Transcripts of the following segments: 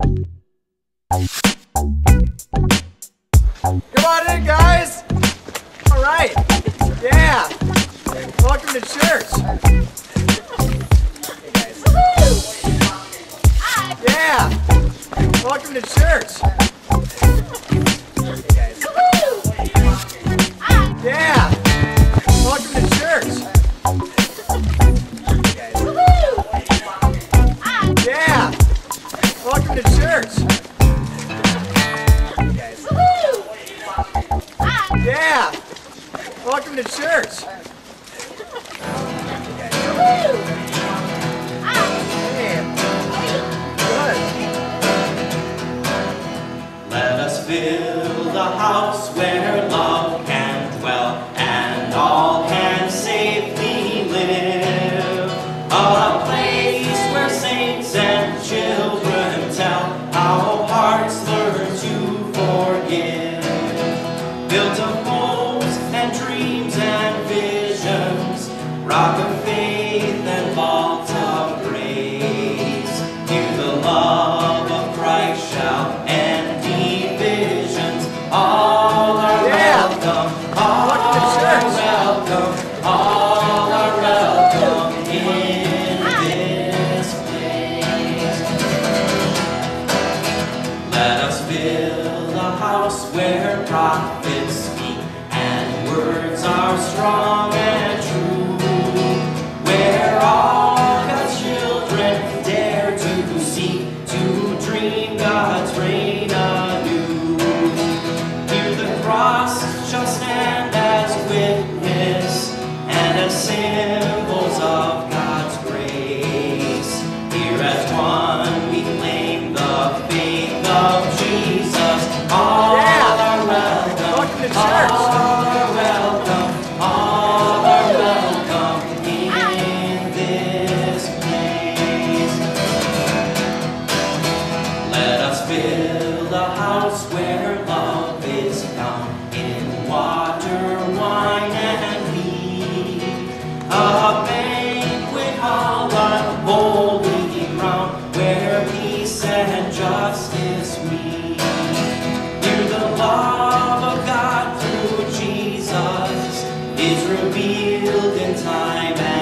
Come on in, guys. All right. Yeah. Welcome to church. Yeah. Welcome to church. Yeah. Welcome to church. Let us fill the house where rock of faith and vault of grace. Here the love of Christ shall end divisions. All are yeah. welcome. All are welcome. All are welcome in this place. Let us build a house where prophets speak and words are strong and true. seek to dream God's reign. is revealed in time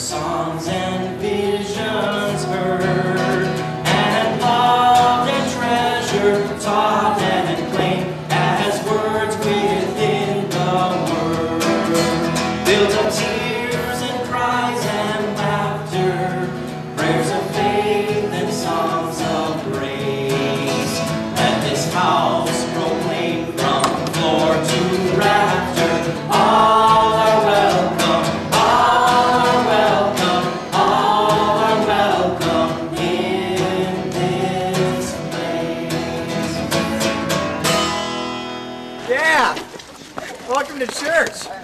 songs and to church.